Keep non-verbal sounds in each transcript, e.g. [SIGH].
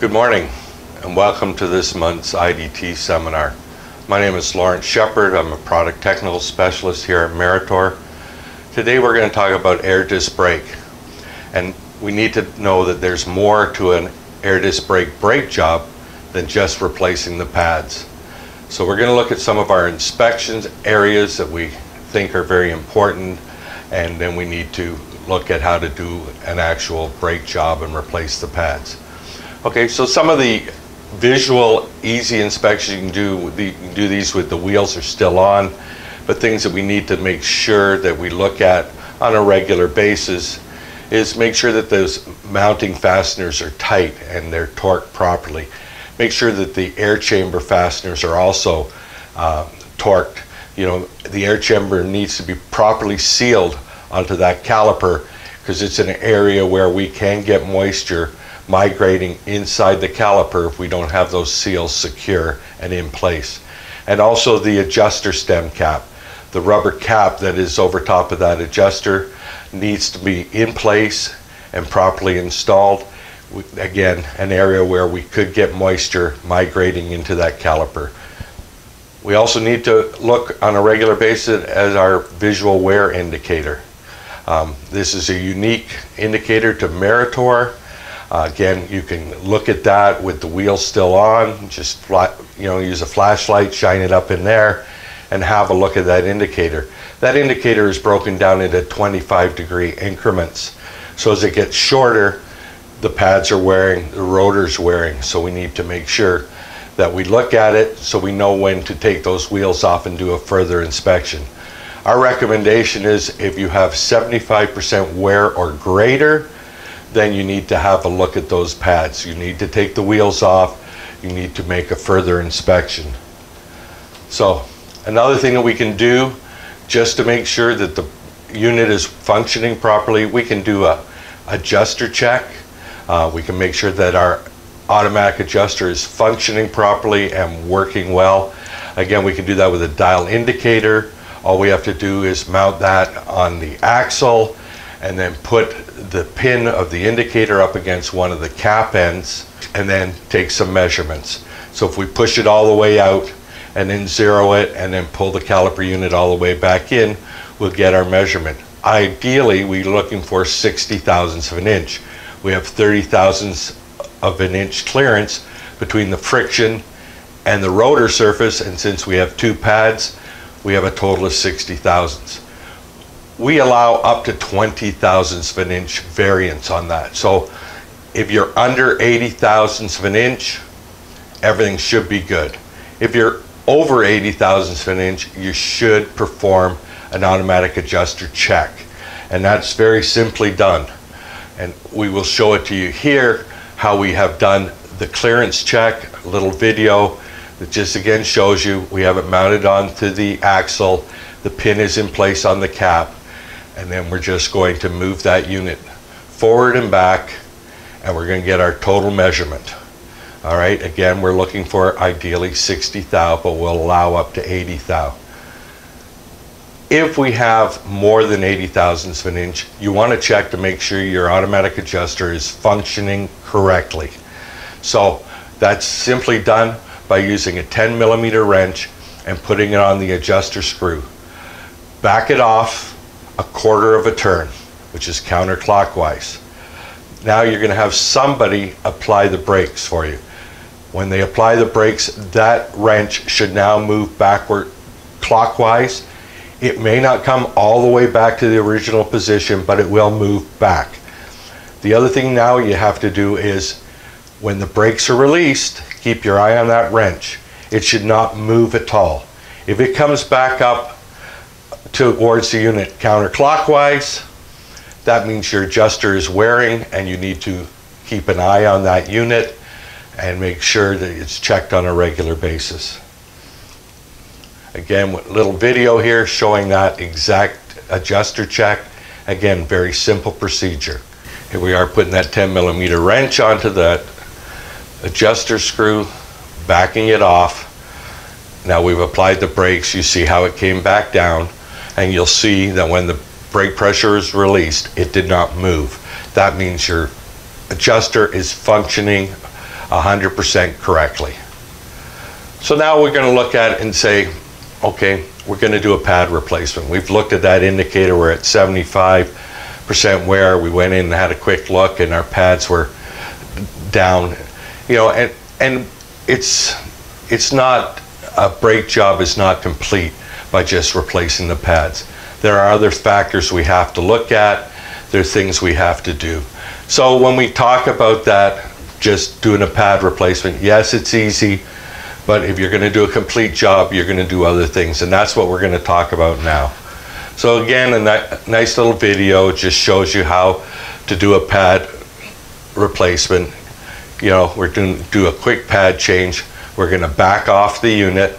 Good morning and welcome to this month's IDT seminar. My name is Lawrence Shepard. I'm a product technical specialist here at Meritor. Today we're going to talk about air disc brake and we need to know that there's more to an air disc brake brake job than just replacing the pads. So we're going to look at some of our inspections areas that we think are very important and then we need to look at how to do an actual brake job and replace the pads. Okay, so some of the visual, easy inspections you can do, you can do these with the wheels are still on, but things that we need to make sure that we look at on a regular basis is make sure that those mounting fasteners are tight and they're torqued properly. Make sure that the air chamber fasteners are also uh, torqued. You know, the air chamber needs to be properly sealed onto that caliper because it's an area where we can get moisture migrating inside the caliper if we don't have those seals secure and in place. And also the adjuster stem cap. The rubber cap that is over top of that adjuster needs to be in place and properly installed. Again, an area where we could get moisture migrating into that caliper. We also need to look on a regular basis as our visual wear indicator. Um, this is a unique indicator to Meritor. Uh, again, you can look at that with the wheels still on, just you know, use a flashlight, shine it up in there, and have a look at that indicator. That indicator is broken down into 25 degree increments. So as it gets shorter, the pads are wearing, the rotor's wearing, so we need to make sure that we look at it so we know when to take those wheels off and do a further inspection. Our recommendation is if you have 75% wear or greater, then you need to have a look at those pads. You need to take the wheels off. You need to make a further inspection. So another thing that we can do just to make sure that the unit is functioning properly, we can do a adjuster check. Uh, we can make sure that our automatic adjuster is functioning properly and working well. Again, we can do that with a dial indicator. All we have to do is mount that on the axle and then put the pin of the indicator up against one of the cap ends and then take some measurements. So if we push it all the way out and then zero it and then pull the caliper unit all the way back in, we'll get our measurement. Ideally, we're looking for 60 thousandths of an inch. We have 30 thousandths of an inch clearance between the friction and the rotor surface, and since we have two pads, we have a total of 60 thousandths we allow up to 20 thousandths of an inch variance on that. So if you're under 80 thousandths of an inch, everything should be good. If you're over 80 thousandths of an inch, you should perform an automatic adjuster check. And that's very simply done. And we will show it to you here, how we have done the clearance check, a little video that just again shows you we have it mounted onto the axle, the pin is in place on the cap, and then we're just going to move that unit forward and back and we're going to get our total measurement. All right, again, we're looking for ideally 60 thou, but we'll allow up to 80 thou. If we have more than 80 thousandths of an inch, you want to check to make sure your automatic adjuster is functioning correctly. So that's simply done by using a 10 millimeter wrench and putting it on the adjuster screw. Back it off a quarter of a turn, which is counterclockwise. Now you're going to have somebody apply the brakes for you. When they apply the brakes, that wrench should now move backward clockwise. It may not come all the way back to the original position, but it will move back. The other thing now you have to do is when the brakes are released, keep your eye on that wrench. It should not move at all. If it comes back up towards the unit counterclockwise. That means your adjuster is wearing and you need to keep an eye on that unit and make sure that it's checked on a regular basis. Again, little video here showing that exact adjuster check. Again, very simple procedure. Here we are putting that 10 millimeter wrench onto that adjuster screw, backing it off. Now we've applied the brakes. You see how it came back down and you'll see that when the brake pressure is released, it did not move. That means your adjuster is functioning 100% correctly. So now we're going to look at it and say, okay, we're going to do a pad replacement. We've looked at that indicator. We're at 75% wear. We went in and had a quick look, and our pads were down. You know, and and it's it's not a brake job is not complete by just replacing the pads. There are other factors we have to look at. There are things we have to do. So when we talk about that, just doing a pad replacement, yes, it's easy but if you're going to do a complete job, you're going to do other things. And that's what we're going to talk about now. So again, a ni nice little video just shows you how to do a pad replacement. You know, we're doing do a quick pad change. We're going to back off the unit.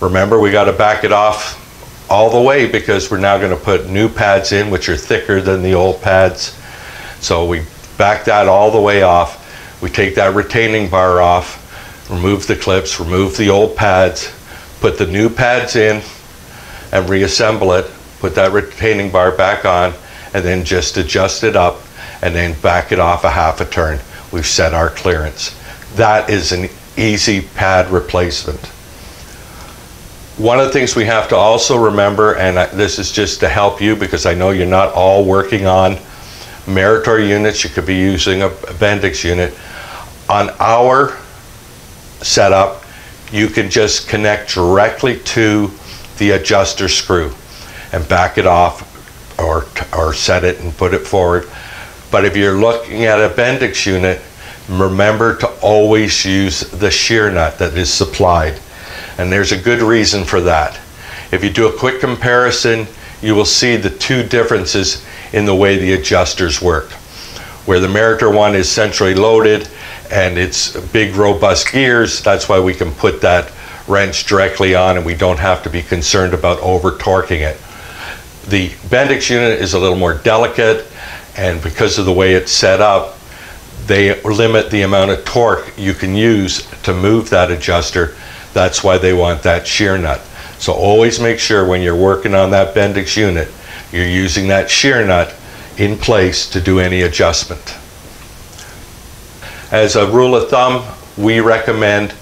Remember, we got to back it off all the way because we're now going to put new pads in, which are thicker than the old pads. So we back that all the way off. We take that retaining bar off remove the clips, remove the old pads, put the new pads in and reassemble it, put that retaining bar back on, and then just adjust it up and then back it off a half a turn. We've set our clearance. That is an easy pad replacement. One of the things we have to also remember, and this is just to help you because I know you're not all working on Meritor units, you could be using a Bendix unit. On our setup, you can just connect directly to the adjuster screw and back it off or, or set it and put it forward. But if you're looking at a Bendix unit, remember to always use the shear nut that is supplied. And there's a good reason for that. If you do a quick comparison, you will see the two differences in the way the adjusters work. Where the Meritor one is centrally loaded and it's big robust gears that's why we can put that wrench directly on and we don't have to be concerned about over torquing it the Bendix unit is a little more delicate and because of the way it's set up they limit the amount of torque you can use to move that adjuster. That's why they want that shear nut. So always make sure when you're working on that Bendix unit you're using that shear nut in place to do any adjustment. As a rule of thumb, we recommend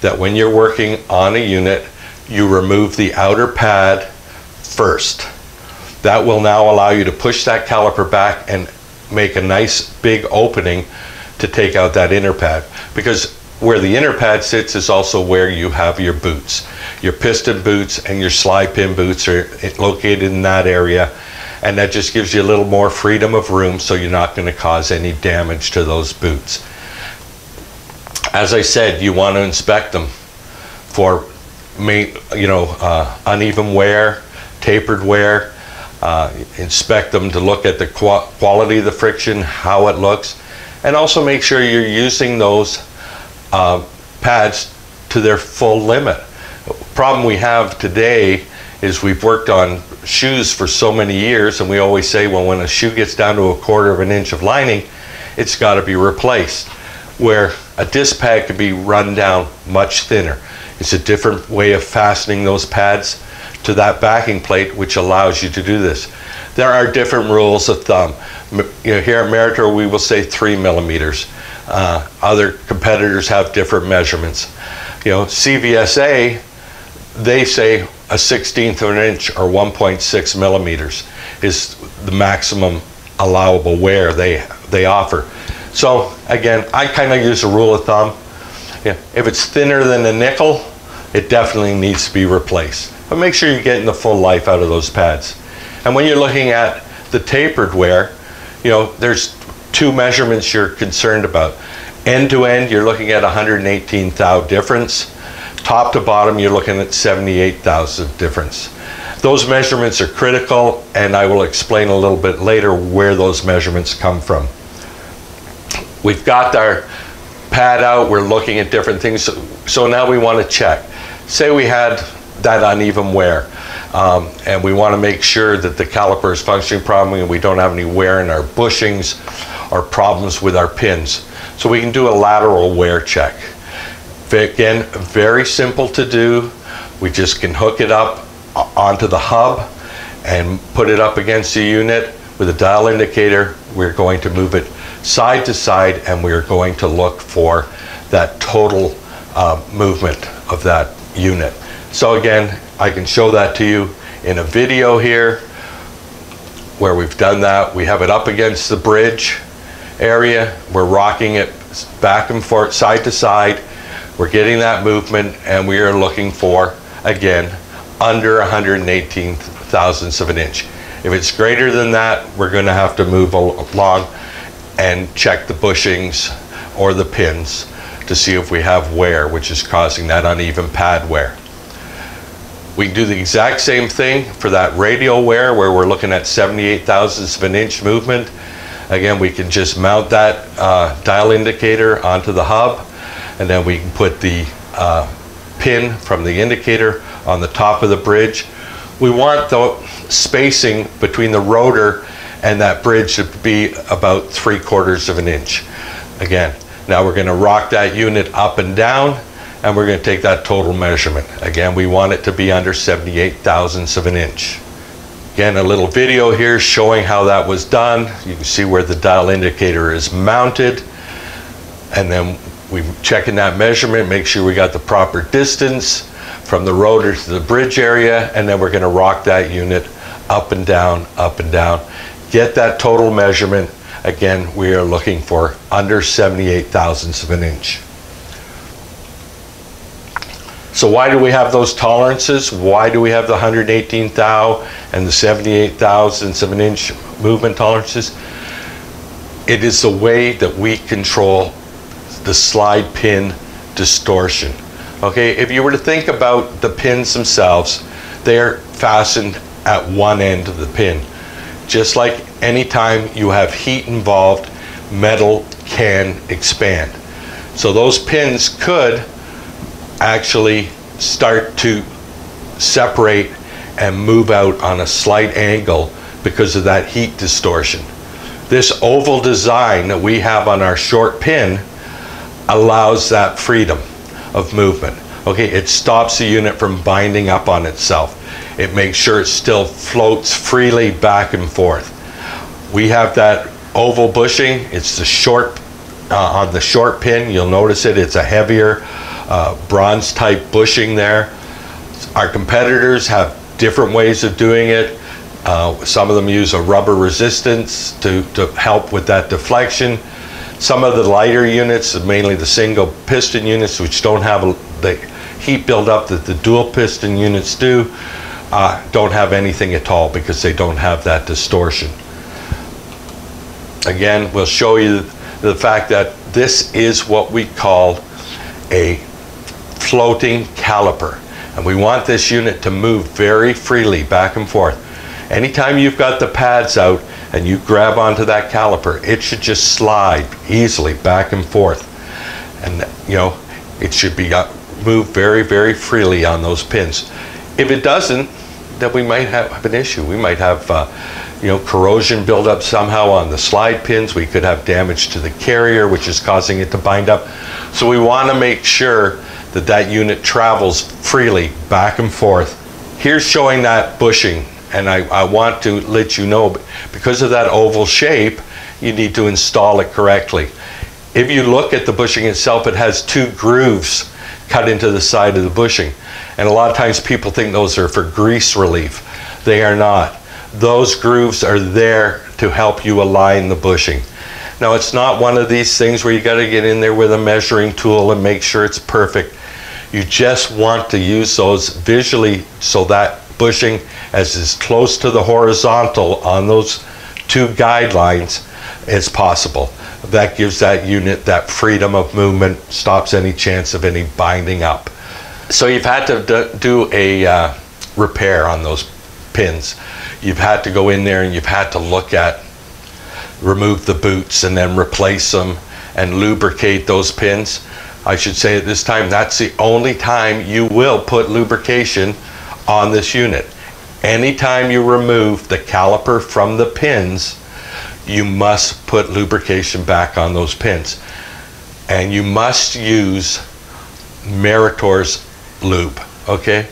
that when you're working on a unit, you remove the outer pad first. That will now allow you to push that caliper back and make a nice big opening to take out that inner pad. Because where the inner pad sits is also where you have your boots. Your piston boots and your slide pin boots are located in that area and that just gives you a little more freedom of room so you're not going to cause any damage to those boots as I said, you want to inspect them for, you know, uh, uneven wear, tapered wear. Uh, inspect them to look at the quality of the friction, how it looks, and also make sure you're using those uh, pads to their full limit. problem we have today is we've worked on shoes for so many years, and we always say, well, when a shoe gets down to a quarter of an inch of lining, it's got to be replaced. Where a disc pad could be run down much thinner. It's a different way of fastening those pads to that backing plate, which allows you to do this. There are different rules of thumb. You know, here at Meritor, we will say three millimeters. Uh, other competitors have different measurements. You know, CVSA, they say a 16th of an inch or 1.6 millimeters is the maximum allowable wear they, they offer. So again, I kind of use a rule of thumb. If it's thinner than a nickel, it definitely needs to be replaced. But make sure you're getting the full life out of those pads. And when you're looking at the tapered wear, you know, there's two measurements you're concerned about. End to end, you're looking at 118 thou difference. Top to bottom, you're looking at 78 thou difference. Those measurements are critical, and I will explain a little bit later where those measurements come from we've got our pad out, we're looking at different things. So now we want to check. Say we had that uneven wear. Um, and we want to make sure that the caliper is functioning properly and we don't have any wear in our bushings or problems with our pins. So we can do a lateral wear check. Again, very simple to do. We just can hook it up onto the hub and put it up against the unit with a dial indicator. We're going to move it side to side and we're going to look for that total uh, movement of that unit. So again, I can show that to you in a video here where we've done that. We have it up against the bridge area. We're rocking it back and forth, side to side. We're getting that movement and we are looking for, again, under 118 thousandths of an inch. If it's greater than that, we're going to have to move along and check the bushings or the pins to see if we have wear, which is causing that uneven pad wear. We can do the exact same thing for that radial wear where we're looking at 78 thousandths of an inch movement. Again, we can just mount that uh, dial indicator onto the hub and then we can put the uh, pin from the indicator on the top of the bridge. We want the spacing between the rotor and that bridge to be about three quarters of an inch. Again, now we're going to rock that unit up and down and we're going to take that total measurement. Again, we want it to be under 78 thousandths of an inch. Again, a little video here showing how that was done. You can see where the dial indicator is mounted. And then we check in that measurement, make sure we got the proper distance from the rotor to the bridge area, and then we're gonna rock that unit up and down, up and down. Get that total measurement. Again, we are looking for under 78 thousandths of an inch. So why do we have those tolerances? Why do we have the 118 thou and the 78 thousandths of an inch movement tolerances? It is the way that we control the slide pin distortion. Okay, if you were to think about the pins themselves, they're fastened at one end of the pin. Just like anytime you have heat involved, metal can expand. So those pins could actually start to separate and move out on a slight angle because of that heat distortion. This oval design that we have on our short pin allows that freedom of movement. Okay, it stops the unit from binding up on itself. It makes sure it still floats freely back and forth. We have that oval bushing. It's the short, uh, on the short pin, you'll notice it, it's a heavier uh, bronze type bushing there. Our competitors have different ways of doing it. Uh, some of them use a rubber resistance to, to help with that deflection. Some of the lighter units, mainly the single piston units, which don't have the heat buildup that the dual piston units do, uh, don't have anything at all because they don't have that distortion. Again, we'll show you the fact that this is what we call a floating caliper. And we want this unit to move very freely back and forth. Anytime you've got the pads out, and you grab onto that caliper, it should just slide easily back and forth. And you know, it should be uh, moved very, very freely on those pins. If it doesn't, then we might have an issue. We might have, uh, you know, corrosion buildup somehow on the slide pins. We could have damage to the carrier, which is causing it to bind up. So we want to make sure that that unit travels freely back and forth. Here's showing that bushing and I, I want to let you know because of that oval shape you need to install it correctly. If you look at the bushing itself it has two grooves cut into the side of the bushing and a lot of times people think those are for grease relief. They are not. Those grooves are there to help you align the bushing now it's not one of these things where you got to get in there with a measuring tool and make sure it's perfect you just want to use those visually so that bushing as is close to the horizontal on those two guidelines as possible. That gives that unit that freedom of movement, stops any chance of any binding up. So you've had to do a uh, repair on those pins. You've had to go in there and you've had to look at, remove the boots and then replace them and lubricate those pins. I should say at this time, that's the only time you will put lubrication on this unit. Anytime you remove the caliper from the pins, you must put lubrication back on those pins. And you must use Meritor's lube, okay?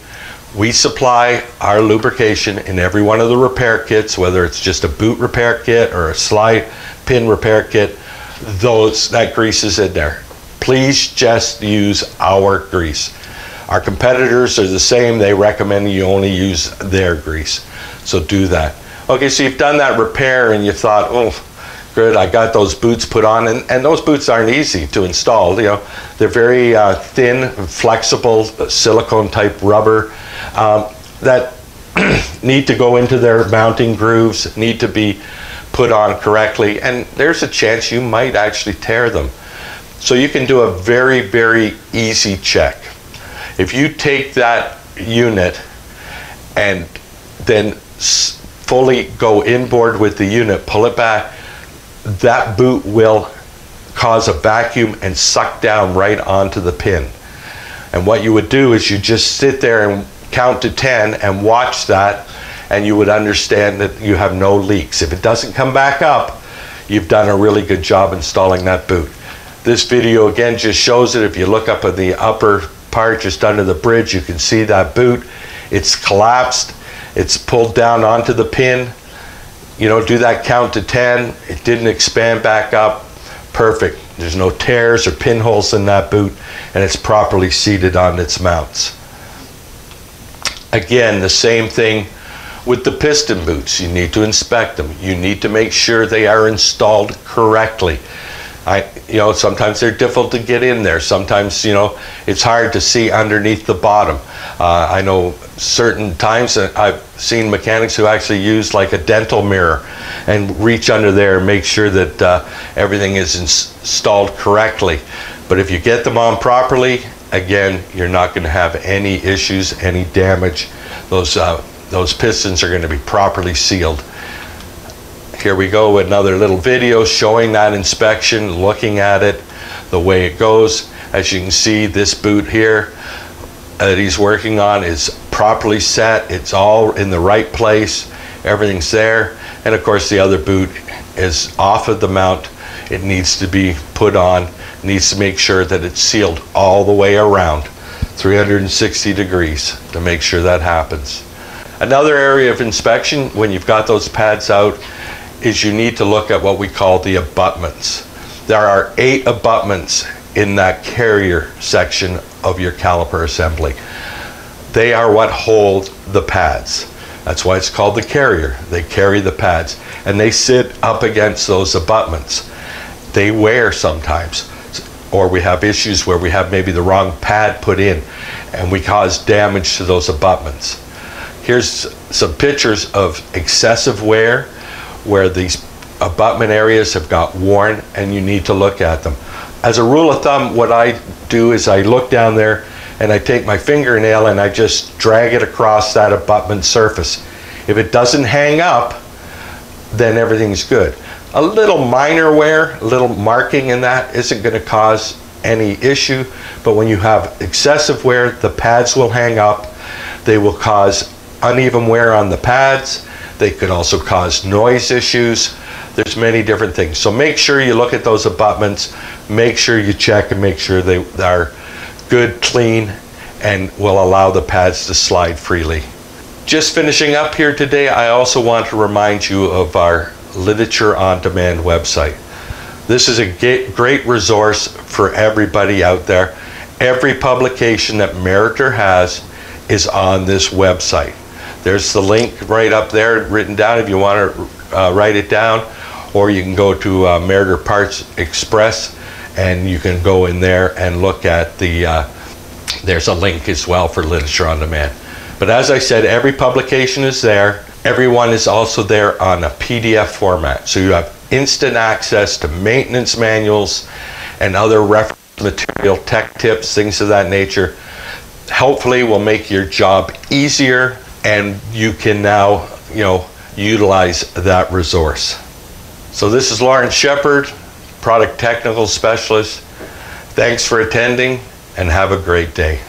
We supply our lubrication in every one of the repair kits, whether it's just a boot repair kit or a slide pin repair kit, those that grease is in there. please just use our grease. Our competitors are the same. They recommend you only use their grease. So do that. Okay, so you've done that repair and you thought, oh, good, I got those boots put on. And, and those boots aren't easy to install. You know, they're very uh, thin, flexible, silicone type rubber um, that [CLEARS THROAT] need to go into their mounting grooves, need to be put on correctly. And there's a chance you might actually tear them. So you can do a very, very easy check. If you take that unit and then fully go inboard with the unit, pull it back, that boot will cause a vacuum and suck down right onto the pin. And what you would do is you just sit there and count to 10 and watch that and you would understand that you have no leaks. If it doesn't come back up, you've done a really good job installing that boot. This video again just shows it. If you look up at the upper part just under the bridge, you can see that boot. It's collapsed. It's pulled down onto the pin. You know, do that count to 10. It didn't expand back up. Perfect. There's no tears or pinholes in that boot and it's properly seated on its mounts. Again, the same thing with the piston boots. You need to inspect them. You need to make sure they are installed correctly. I, you know, sometimes they're difficult to get in there. Sometimes, you know, it's hard to see underneath the bottom. Uh, I know certain times I've seen mechanics who actually use like a dental mirror and reach under there and make sure that uh, everything is installed correctly. But if you get them on properly, again, you're not going to have any issues, any damage. Those, uh, those pistons are going to be properly sealed. Here we go, another little video showing that inspection, looking at it, the way it goes. As you can see, this boot here that he's working on is properly set. It's all in the right place. Everything's there. And of course, the other boot is off of the mount. It needs to be put on, needs to make sure that it's sealed all the way around, 360 degrees to make sure that happens. Another area of inspection when you've got those pads out is you need to look at what we call the abutments. There are eight abutments in that carrier section of your caliper assembly. They are what hold the pads. That's why it's called the carrier. They carry the pads and they sit up against those abutments. They wear sometimes or we have issues where we have maybe the wrong pad put in and we cause damage to those abutments. Here's some pictures of excessive wear where these abutment areas have got worn and you need to look at them. As a rule of thumb, what I do is I look down there and I take my fingernail and I just drag it across that abutment surface. If it doesn't hang up, then everything's good. A little minor wear, a little marking in that isn't going to cause any issue, but when you have excessive wear, the pads will hang up. They will cause uneven wear on the pads they could also cause noise issues. There's many different things. So make sure you look at those abutments, make sure you check and make sure they are good, clean, and will allow the pads to slide freely. Just finishing up here today, I also want to remind you of our Literature on Demand website. This is a great resource for everybody out there. Every publication that Meritor has is on this website. There's the link right up there written down if you want to uh, write it down, or you can go to uh, Meritor Parts Express and you can go in there and look at the, uh, there's a link as well for literature on demand. But as I said, every publication is there. Everyone is also there on a PDF format. So you have instant access to maintenance manuals and other reference material, tech tips, things of that nature. Hopefully will make your job easier and you can now, you know, utilize that resource. So this is Lawrence Shepard, Product Technical Specialist. Thanks for attending and have a great day.